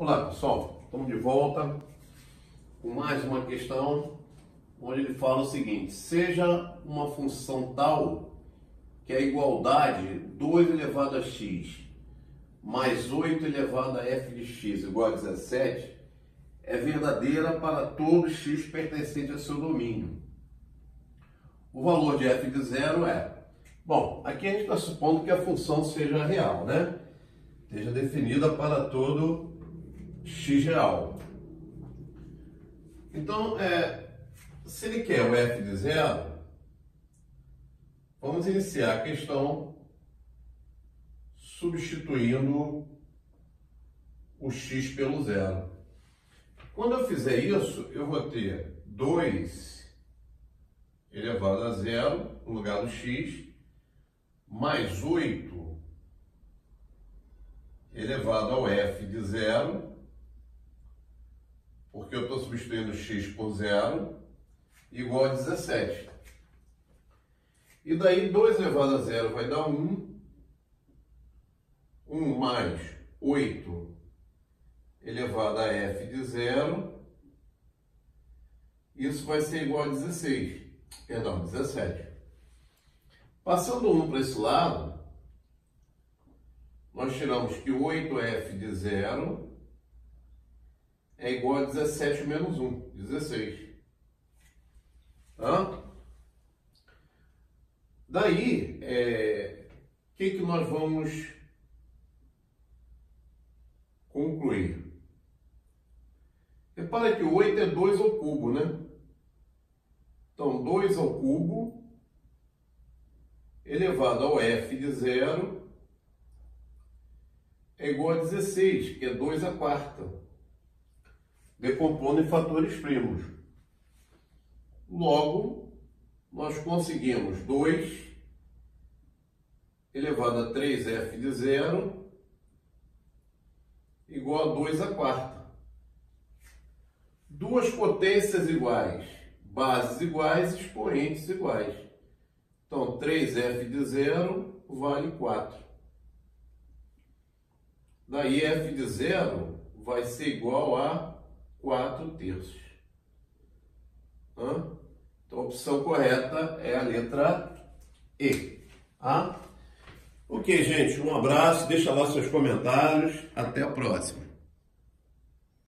Olá pessoal, estamos de volta com mais uma questão onde ele fala o seguinte: seja uma função tal que a igualdade 2 elevado a x mais 8 elevado a f de x igual a 17 é verdadeira para todo x pertencente a seu domínio. O valor de f de zero é. Bom, aqui a gente está supondo que a função seja real, né? Esteja definida para todo x real. Então, é, se ele quer o f de zero, vamos iniciar a questão substituindo o x pelo zero. Quando eu fizer isso, eu vou ter 2 elevado a zero no lugar do x, mais 8 elevado ao f de zero porque eu estou substituindo x por zero, igual a 17. E daí 2 elevado a zero vai dar 1. 1 mais 8 elevado a f de zero. Isso vai ser igual a 16. Perdão, 17. Passando 1 para esse lado, nós tiramos que 8f de zero é igual a 17 menos 1, 16. Hã? Daí, o é, que, que nós vamos concluir? Repara que o 8 é 2 ao cubo, né? Então, 2 ao cubo elevado ao f de zero é igual a 16, que é 2 a quarta decompondo em fatores primos. Logo, nós conseguimos 2 elevado a 3f de zero igual a 2 a quarta. Duas potências iguais, bases iguais, expoentes iguais. Então, 3f de zero vale 4. Daí, f de zero vai ser igual a 4 terços. Hã? Então a opção correta é a letra E. Tá? Ok, gente, um abraço, deixa lá seus comentários, até a próxima.